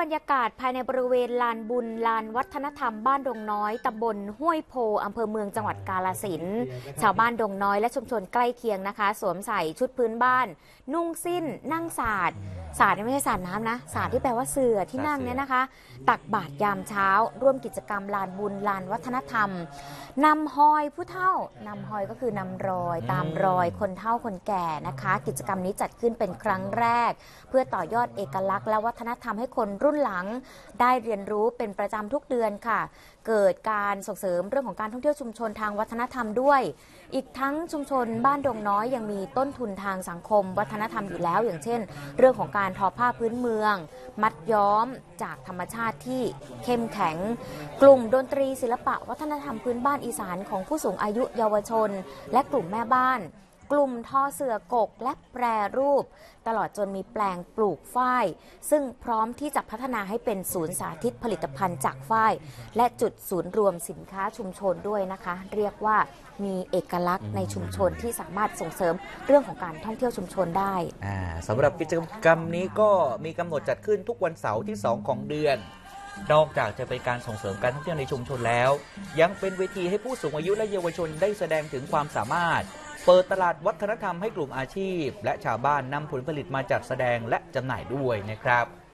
บรรยากาศภายในบริเวณลานบุญลานวัฒนธรรมบ้านดงน้อยตำบลห้วยโพอำเภอเมืองจังหวัดกาลสินธุ์ชาวบ้านดงน้อยและชุมชนใกล้เคียงนะคะ สวมใส่ชุดพื้นบ้าน นุ่งสิ้น นั่งสาดสาดนี่ไม่ใช่สาดน้ำนะสาดที่แปลว่าเสือที่นั่งเนี่ยนะคะ ตักบาตรยามเช้า ร่วมกิจกรรมลานบุญลานวัฒนธรรมนำฮอยผู้เฒ่านำฮอยก็คือนำรอยตามรอยคนเฒ่าคนแก่นะคะ กิจกรรมนี้จัดขึ้นเป็นครั้งแรก เพื่อต่อยอดเอกลักษณ์ และวัฒนธรรมให้คนรุ่นหลัง ได้เรียนรู้เป็นประจำทุกเดือนค่ะ เกิดการส่งเสริมเรื่องของการท่องเที่ยวชุมชนทางวัฒนธรรมด้วย อีกทั้งชุมชนบ้านดงน้อยยังมีต้นทุนทางสังคม วัฒนธรรมอยู่แล้ว อย่างเช่น เรื่องของการทอผ้าพื้นเมือง มัดย้อมจากธรรมชาติที่เข้มแข็ง กลุ่มดนตรีศิลปะวัฒนธรรมพื้นบ้านอีสานของผู้สูงอายุเยาวชน และกลุ่มแม่บ้าน กลุ่มทอเสือกกและแปรรูป ตลอดจนมีแปลงปลูกฝ้าย ซึ่งพร้อมที่จะพัฒนาให้เป็นศูนย์สาธิตผลิตภัณฑ์จากฝ้าย และจุดศูนย์รวมสินค้าชุมชนด้วยนะคะ เรียกว่ามีเอกลักษณ์ในชุมชนที่สามารถส่งเสริมเรื่องของการท่องเที่ยวชุมชนได้ อ่าสำหรับกิจกรรมนี้ก็มีกำหนดจัดขึ้นทุกวันเสาร์ที่ 2 ของเดือน นอกจากจะเป็นการส่งเสริมการท่องเที่ยวในชุมชนแล้ว ยังเป็นเวทีให้ผู้สูงอายุและเยาวชนได้แสดงถึงความสามารถ เปิดตลาดวัฒนธรรมให้กลุ่มอาชีพ และชาวบ้านนำผลผลิตมาจัดแสดงและจำหน่ายด้วยนะครับ